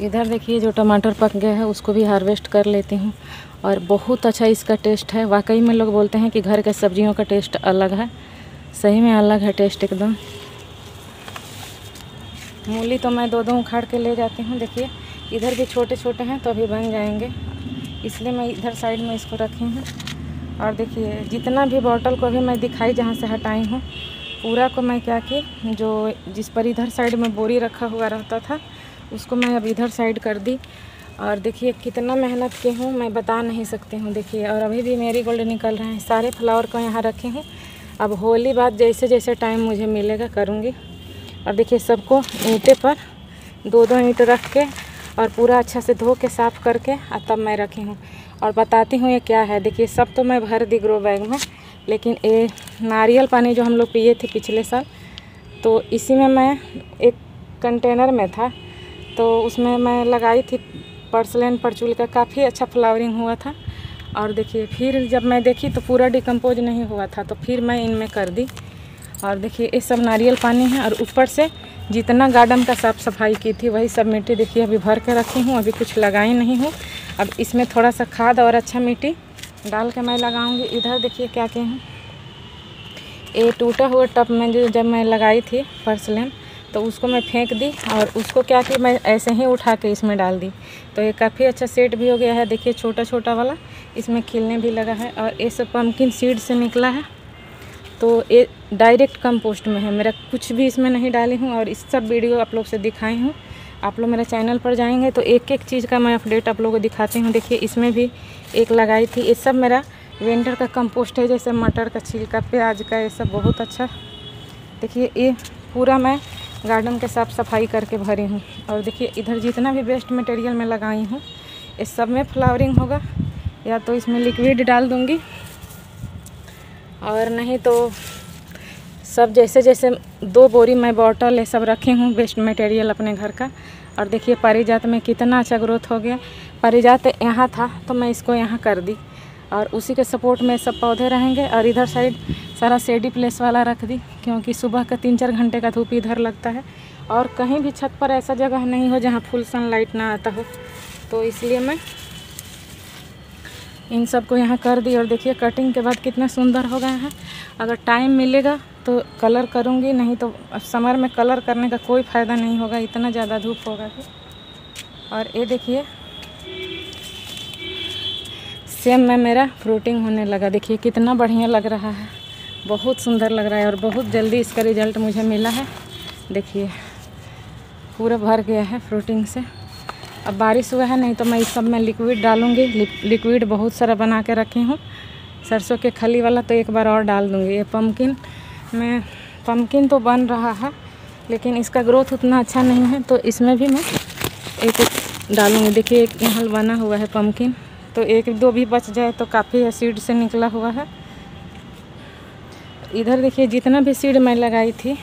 इधर देखिए, जो टमाटर पक गया है, उसको भी हार्वेस्ट कर लेती हूँ। और बहुत अच्छा इसका टेस्ट है। वाकई में लोग बोलते हैं कि घर के सब्जियों का टेस्ट अलग है। सही में अलग है टेस्ट एकदम। मूली तो मैं दो दो उखाड़ के ले जाती हूँ, देखिए। इधर भी छोटे छोटे हैं तो अभी बन जाएँगे। इसलिए मैं इधर साइड में इसको रखी हूँ। और देखिए, जितना भी बॉटल को भी मैं दिखाई, जहाँ से हटाई हूँ, पूरा को मैं क्या की, जो जिस पर इधर साइड में बोरी रखा हुआ रहता था उसको मैं अब इधर साइड कर दी। और देखिए कितना मेहनत की हूँ, मैं बता नहीं सकती हूँ। देखिए, और अभी भी मेरी गोल्ड निकल रहे हैं। सारे फ्लावर को यहाँ रखे हैं। अब होली बाद जैसे जैसे टाइम मुझे मिलेगा, करूँगी। और देखिए सबको ईंटे पर दो दो ईंट रख के और पूरा अच्छा से धो के, साफ़ करके और तब मैं रखी हूँ। और बताती हूँ ये क्या है। देखिए, सब तो मैं भर दी ग्रो बैग में, लेकिन ये नारियल पानी जो हम लोग पिए थे पिछले साल तो इसी में मैं एक कंटेनर में था। तो उसमें मैं लगाई थी पर्सलेन परचूल का काफ़ी अच्छा फ्लावरिंग हुआ था। और देखिए, फिर जब मैं देखी तो पूरा डिकम्पोज नहीं हुआ था तो फिर मैं इनमें कर दी। और देखिए, ये सब नारियल पानी है और ऊपर से जितना गार्डन का साफ़ सफ़ाई की थी, वही सब मिट्टी देखिए, अभी भर के रखी हूँ, अभी कुछ लगाई नहीं हूँ। अब इसमें थोड़ा सा खाद और अच्छा मिट्टी डाल के मैं लगाऊँगी। इधर देखिए क्या क्या हूँ। ये टूटा हुआ टप में जो जब मैं लगाई थी पर्सलेन तो उसको मैं फेंक दी और उसको क्या कि मैं ऐसे ही उठा के इसमें डाल दी। तो ये काफ़ी अच्छा सेट भी हो गया है। देखिए छोटा छोटा वाला, इसमें खिलने भी लगा है और ये सब पम्पकिन सीड से निकला है। तो ये डायरेक्ट कंपोस्ट में है। मेरा कुछ भी इसमें नहीं डाली हूँ और इस सब वीडियो आप लोग से दिखाई हूँ। आप लोग मेरे चैनल पर जाएँगे तो एक एक चीज़ का मैं अपडेट आप लोगों को दिखाती हूँ। देखिए इसमें भी एक लगाई थी। ये सब मेरा विंटर का कंपोस्ट है, जैसे मटर का छिलका प्याज का, ये सब बहुत अच्छा। देखिए ये पूरा मैं गार्डन के साफ़ सफ़ाई करके भरी हूँ। और देखिए, इधर जितना भी वेस्ट मटेरियल मैं लगाई हूँ इस सब में फ्लावरिंग होगा। या तो इसमें लिक्विड डाल दूँगी। और नहीं तो सब जैसे जैसे दो बोरी मैं बॉटल ये सब रखी हूँ वेस्ट मटेरियल अपने घर का। और देखिए, पारिजात में कितना अच्छा ग्रोथ हो गया। पारिजात यहाँ था तो मैं इसको यहाँ कर दी। और उसी के सपोर्ट में सब पौधे रहेंगे। और इधर साइड सारा सेडी प्लेस वाला रख दी, क्योंकि सुबह का तीन चार घंटे का धूप इधर लगता है। और कहीं भी छत पर ऐसा जगह नहीं हो जहाँ फुल सनलाइट ना आता हो। तो इसलिए मैं इन सबको यहाँ कर दी। और देखिए कटिंग के बाद कितना सुंदर हो गया है। अगर टाइम मिलेगा तो कलर करूँगी, नहीं तो समर में कलर करने का कोई फ़ायदा नहीं होगा। इतना ज़्यादा धूप होगा और ये देखिए सेम में मेरा फ्रूटिंग होने लगा। देखिए, कितना बढ़िया लग रहा है। बहुत सुंदर लग रहा है और बहुत जल्दी इसका रिज़ल्ट मुझे मिला है। देखिए, पूरा भर गया है फ्रूटिंग से। अब बारिश हुआ है, नहीं तो मैं इस सब में लिक्विड डालूँगी। लिक्विड बहुत सारा बना के रखी हूँ। सरसों के खली वाला तो एक बार और डाल दूँगी। ये पम्पकिन में पम्पकिन तो बन रहा है, लेकिन इसका ग्रोथ उतना अच्छा नहीं है तो इसमें भी मैं एक डालूँगी। देखिए, एक यहाँ बना हुआ है पम्पकिन तो एक दो भी बच जाए तो काफ़ी सीड से निकला हुआ है। इधर देखिए जितना भी सीड मैं लगाई थी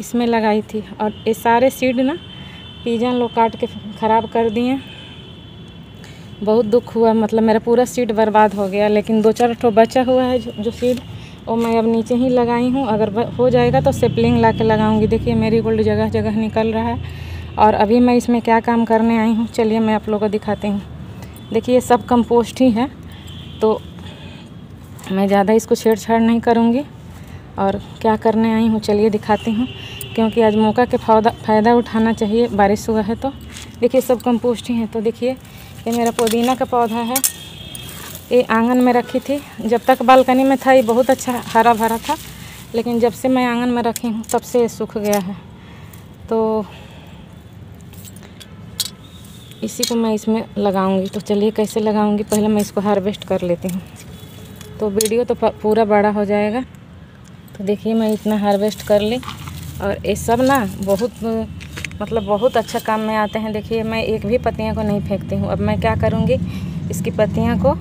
इसमें लगाई थी। और ये सारे सीड ना पिजन लोग काट के ख़राब कर दिए। बहुत दुख हुआ मतलब मेरा पूरा सीड बर्बाद हो गया लेकिन दो चार ठो बचा हुआ है जो, जो सीड वो मैं अब नीचे ही लगाई हूँ। अगर हो जाएगा तो सेपलिंग ला के लगाऊँगी। देखिए मेरी गोल्ड जगह जगह निकल रहा है। और अभी मैं इसमें क्या काम करने आई हूँ चलिए मैं आप लोगों को दिखाती हूँ। देखिए, ये सब कंपोस्ट ही है तो मैं ज़्यादा इसको छेड़छाड़ नहीं करूँगी। और क्या करने आई हूँ, चलिए दिखाती हूँ, क्योंकि आज मौका के फ़ायदा, फ़ायदा उठाना चाहिए, बारिश हुआ है तो। देखिए, सब कंपोस्ट ही है तो देखिए, ये मेरा पुदीना का पौधा है। ये आँगन में रखी थी, जब तक बालकनी में था, ये बहुत अच्छा हरा भरा था, लेकिन जब से मैं आँगन में रखी हूँ, तब से ये सूख गया है। तो इसी को मैं इसमें लगाऊँगी। तो चलिए, कैसे लगाऊँगी? पहले मैं इसको हार्वेस्ट कर लेती हूँ। तो वीडियो तो पूरा बड़ा हो जाएगा। तो देखिए, मैं इतना हार्वेस्ट कर ली। और ये सब ना बहुत मतलब बहुत अच्छा काम में आते हैं। देखिए, मैं एक भी पत्तियाँ को नहीं फेंकती हूँ। अब मैं क्या करूँगी? इसकी पत्तियाँ को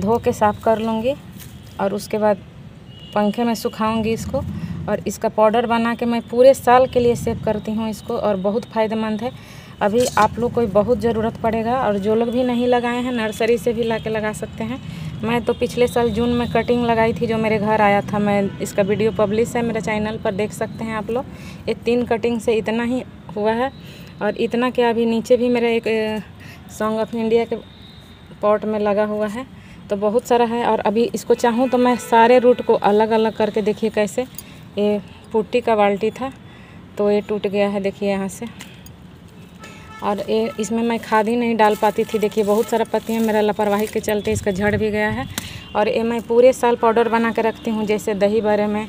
धो के साफ़ कर लूँगी और उसके बाद पंखे में सुखाऊँगी इसको। और इसका पाउडर बना के मैं पूरे साल के लिए सेव करती हूँ इसको और बहुत फ़ायदेमंद है। अभी आप लोग को बहुत ज़रूरत पड़ेगा और जो लोग भी नहीं लगाए हैं, नर्सरी से भी ला के लगा सकते हैं। मैं तो पिछले साल जून में कटिंग लगाई थी जो मेरे घर आया था। मैं इसका वीडियो पब्लिश है, मेरे चैनल पर देख सकते हैं आप लोग। ये तीन कटिंग से इतना ही हुआ है और इतना क्या अभी नीचे भी मेरा एक सॉन्ग ऑफ़ इंडिया के पॉट में लगा हुआ है। तो बहुत सारा है और अभी इसको चाहूँ तो मैं सारे रूट को अलग अलग करके देखिए कैसे। ये पुट्टी का बाल्टी था तो ये टूट गया है, देखिए यहाँ से। और ये इसमें मैं खाद ही नहीं डाल पाती थी। देखिए, बहुत सारा पत्तियाँ मेरा लापरवाही के चलते इसका झड़ भी गया है। और ये मैं पूरे साल पाउडर बना के रखती हूँ, जैसे दही बड़े में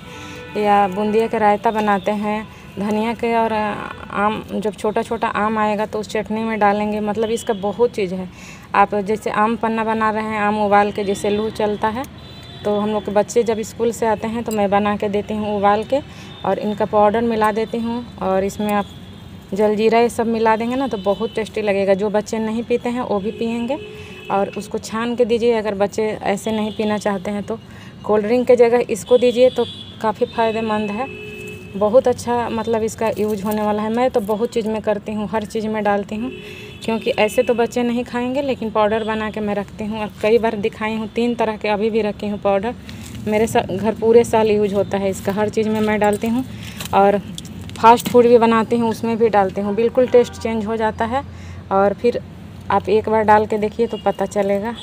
या बूंदिया के रायता बनाते हैं, धनिया के और आम, जब छोटा छोटा आम आएगा तो उस चटनी में डालेंगे। मतलब इसका बहुत चीज़ है। आप जैसे आम पन्ना बना रहे हैं, आम उबाल के जैसे लू चलता है तो हम लोग के बच्चे जब स्कूल से आते हैं तो मैं बना के देती हूँ उबाल के और इनका पाउडर मिला देती हूँ और इसमें आप जलजीरा ये सब मिला देंगे ना तो बहुत टेस्टी लगेगा। जो बच्चे नहीं पीते हैं, वो भी पियेंगे। और उसको छान के दीजिए, अगर बच्चे ऐसे नहीं पीना चाहते हैं तो कोल्ड ड्रिंक के जगह इसको दीजिए तो काफ़ी फ़ायदेमंद है। बहुत अच्छा मतलब इसका यूज़ होने वाला है। मैं तो बहुत चीज़ में करती हूँ, हर चीज़ में डालती हूँ, क्योंकि ऐसे तो बच्चे नहीं खाएँगे, लेकिन पाउडर बना के मैं रखती हूँ। और कई बार दिखाई हूँ, तीन तरह के अभी भी रखी हूँ पाउडर। मेरे घर पूरे साल यूज़ होता है इसका, हर चीज़ में मैं डालती हूँ। और फास्ट फ़ूड भी बनाती हूँ, उसमें भी डालती हूँ। बिल्कुल टेस्ट चेंज हो जाता है और फिर आप एक बार डाल के देखिए तो पता चलेगा।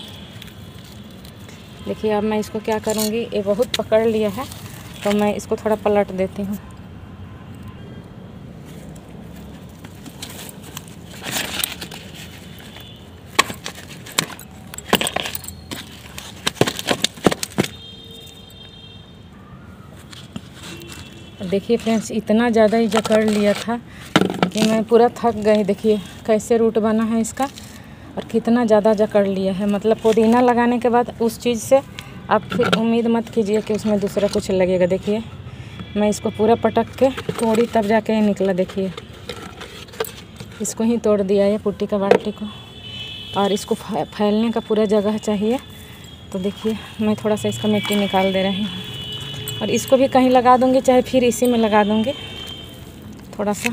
देखिए अब मैं इसको क्या करूँगी, ये बहुत पकड़ लिया है तो मैं इसको थोड़ा पलट देती हूँ। देखिए फ्रेंड्स, इतना ज़्यादा ही जकड़ लिया था कि मैं पूरा थक गई। देखिए कैसे रूट बना है इसका और कितना ज़्यादा जकड़ लिया है। मतलब पुदीना लगाने के बाद उस चीज़ से आप फिर उम्मीद मत कीजिए कि उसमें दूसरा कुछ लगेगा। देखिए, मैं इसको पूरा पटक के तोड़ी तब जाके निकला। देखिए, इसको ही तोड़ दिया है पुट्टी का बाल्टी को और इसको फैलने का पूरा जगह चाहिए। तो देखिए, मैं थोड़ा सा इसका मिट्टी निकाल दे रही हूँ। और इसको भी कहीं लगा दूँगी, चाहे फिर इसी में लगा दूँगी। थोड़ा सा,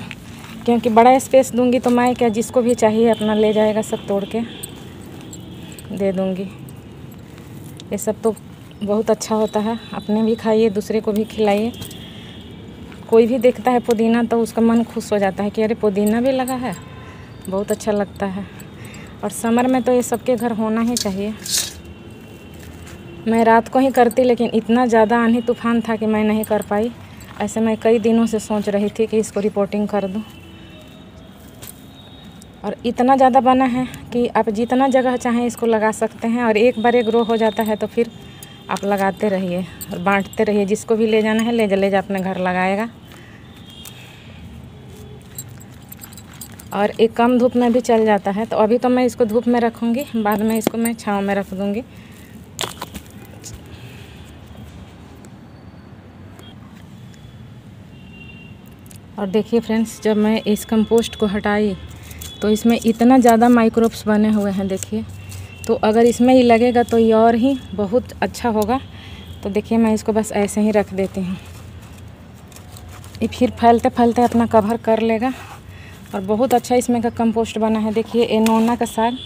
क्योंकि बड़ा स्पेस दूँगी तो मैं क्या जिसको भी चाहिए अपना ले जाएगा सब तोड़ के। दे दूँगी। ये सब तो बहुत अच्छा होता है। अपने भी खाइए, दूसरे को भी खिलाइए। कोई भी देखता है पुदीना तो उसका मन खुश हो जाता है कि अरे, पुदीना भी लगा है। बहुत अच्छा लगता है। और समर में तो ये सबके घर होना ही चाहिए। मैं रात को ही करती, लेकिन इतना ज़्यादा आंधी तूफ़ान था कि मैं नहीं कर पाई। ऐसे मैं कई दिनों से सोच रही थी कि इसको रिपोर्टिंग कर दूँ। और इतना ज़्यादा बना है कि आप जितना जगह चाहें इसको लगा सकते हैं, और एक बार ये ग्रो हो जाता है तो फिर आप लगाते रहिए और बांटते रहिए। जिसको भी ले जाना है, ले जा ले जा, अपने घर लगाएगा। और एक कम धूप में भी चल जाता है तो अभी तो मैं इसको धूप में रखूँगी, बाद में इसको मैं छाँव में रख दूँगी। और देखिए फ्रेंड्स, जब मैं इस कंपोस्ट को हटाई तो इसमें इतना ज़्यादा माइक्रोब्स बने हुए हैं, देखिए। तो अगर इसमें ही लगेगा तो ये और ही बहुत अच्छा होगा। तो देखिए, मैं इसको बस ऐसे ही रख देती हूँ। ये फिर फैलते फैलते अपना कवर कर लेगा। और बहुत अच्छा इसमें का कंपोस्ट बना है। देखिए, ये नोना का साग,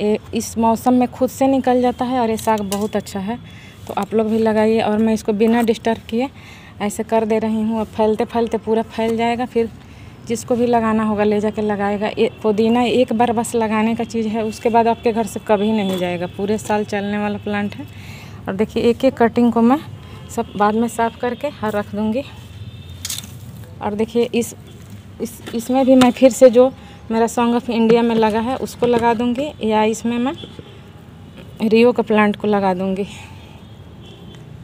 ये इस मौसम में खुद से निकल जाता है और ये साग बहुत अच्छा है। तो आप लोग भी लगाइए और मैं इसको बिना डिस्टर्ब किए ऐसे कर दे रही हूँ, अब फैलते फैलते पूरा फैल जाएगा, फिर जिसको भी लगाना होगा ले जाके लगाएगा। ये पुदीना एक बार बस लगाने का चीज़ है, उसके बाद आपके घर से कभी नहीं जाएगा। पूरे साल चलने वाला प्लांट है। और देखिए, एक एक कटिंग को मैं सब बाद में साफ़ करके हर रख दूँगी। और देखिए, इस इस, इसमें भी मैं फिर से जो मेरा सॉन्ग ऑफ़ इंडिया में लगा है, उसको लगा दूँगी, या इसमें मैं रियो का प्लांट को लगा दूँगी।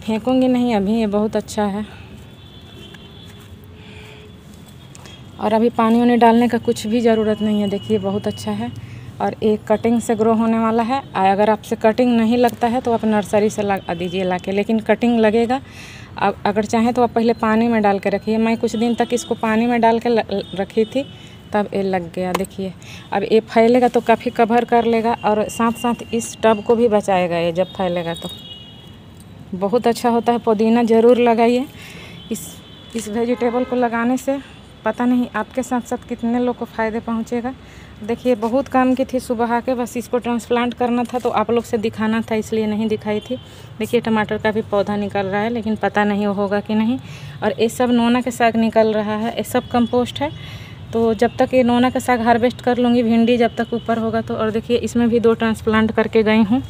फेंकूँगी नहीं, अभी ये बहुत अच्छा है। और अभी पानी वानी डालने का कुछ भी ज़रूरत नहीं है, देखिए बहुत अच्छा है। और एक कटिंग से ग्रो होने वाला है। अगर आपसे कटिंग नहीं लगता है तो आप नर्सरी से लगा दीजिए ला के लेकिन कटिंग लगेगा। अब अगर चाहें तो आप पहले पानी में डाल के रखिए। मैं कुछ दिन तक इसको पानी में डाल के रखी थी, तब ये लग गया, देखिए। अब ये फैलेगा तो काफ़ी कवर कर लेगा और साथ साथ इस टब को भी बचाएगा ये, जब फैलेगा तो। बहुत अच्छा होता है, पुदीना ज़रूर लगाइए। इस इस वेजिटेबल को लगाने से पता नहीं आपके साथ साथ कितने लोग को फ़ायदे पहुँचेगा। देखिए, बहुत काम की थी सुबह आके, बस इसको ट्रांसप्लांट करना था तो आप लोग से दिखाना था, इसलिए नहीं दिखाई थी। देखिए, टमाटर का भी पौधा निकल रहा है, लेकिन पता नहीं होगा कि नहीं। और ये सब नोना के साग निकल रहा है, ये सब कंपोस्ट है। तो जब तक ये नोना का साग हार्वेस्ट कर लूँगी, भिंडी जब तक ऊपर होगा तो और देखिए, इसमें भी दो ट्रांसप्लांट करके गई हूँ।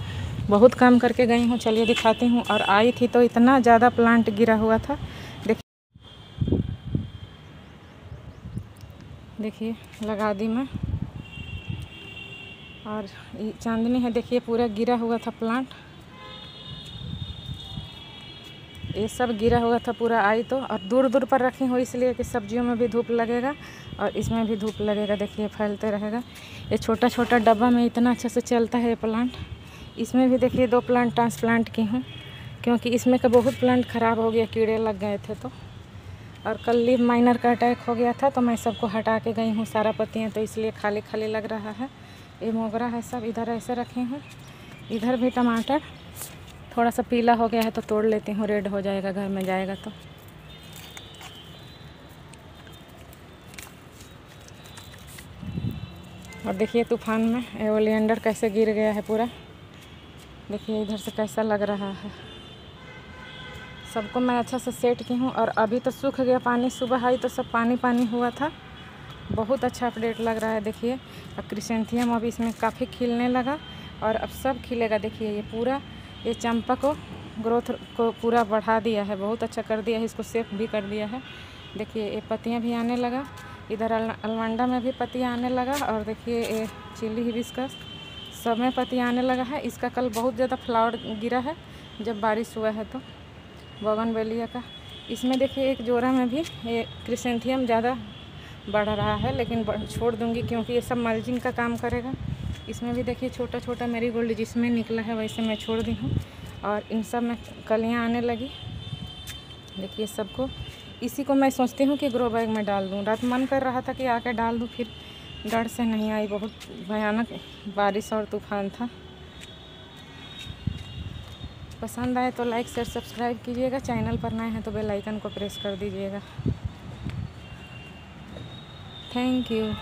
बहुत काम करके गई हूँ, चलिए दिखाती हूँ। और आई थी तो इतना ज़्यादा प्लांट गिरा हुआ था। देखिए। देखिए, लगा दी मैं। और चांदनी है, देखिए, पूरा गिरा हुआ था प्लांट ये सब गिरा हुआ था, पूरा आई तो। और दूर दूर पर रखी हूँ, इसलिए कि सब्जियों में भी धूप लगेगा और इसमें भी धूप लगेगा, देखिए, फैलते रहेगा। ये छोटा छोटा डब्बा में इतना अच्छे से चलता है ये प्लांट इसमें भी देखिए दो प्लांट ट्रांसप्लांट की हूँ, क्योंकि इसमें का बहुत प्लांट ख़राब हो गया, कीड़े लग गए थे तो। और कल लीव माइनर का अटैक हो गया था तो मैं सबको हटा के गई हूँ, सारा पत्तियाँ तो इसलिए खाली खाली लग रहा है। ये मोगरा है सब, इधर ऐसे रखे हैं। इधर भी टमाटर थोड़ा सा पीला हो गया है तो तोड़ लेती हूँ रेड हो जाएगा, घर में जाएगा तो। और देखिए तूफ़ान में ओलियंडर कैसे गिर गया है पूरा। देखिए, इधर से कैसा लग रहा है। सबको मैं अच्छा से सेट की हूँ और अभी तो सूख गया पानी, सुबह आई तो सब पानी पानी हुआ था। बहुत अच्छा अपडेट लग रहा है, देखिए। अब क्रिसेंथियम अभी इसमें काफ़ी खिलने लगा और अब सब खिलेगा, देखिए, ये पूरा, ये चंपा को ग्रोथ को पूरा बढ़ा दिया है, बहुत अच्छा कर दिया है, इसको सेफ़ भी कर दिया है। देखिए, ये पत्तियाँ भी आने लगा, इधर अलवंडा में भी पत्तियाँ आने लगा और देखिए, ये चिल्ली हिबिस्कस सब में आने लगा है। इसका कल बहुत ज़्यादा फ्लावर गिरा है। जब बारिश हुआ है तो। बगन बेलिया का। इसमें देखिए, एक जोड़ा में भी ये क्रिसेंथियम ज़्यादा बढ़ रहा है, लेकिन छोड़ दूँगी क्योंकि ये सब मल्चिंग का काम करेगा। इसमें भी देखिए छोटा छोटा मेरी गोल्ड जिसमें निकला है, वैसे मैं छोड़ दी हूँ। और इन सब में कलियाँ आने लगी। देखिए, सबको। इसी को मैं सोचती हूँ कि ग्रो बैग में डाल दूँ। रात मन कर रहा था कि आके डाल दूँ फिर। डर से नहीं आई, बहुत भयानक बारिश और तूफ़ान था। पसंद आए तो लाइक शेयर सब्सक्राइब कीजिएगा। चैनल पर नए हैं तो बेल आइकन को प्रेस कर दीजिएगा। Thank you